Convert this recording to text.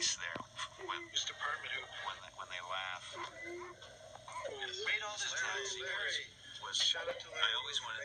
face there when this department who when they, when they laugh. Yes. Made all this Larry, Larry. was Shout out to Larry I always wanted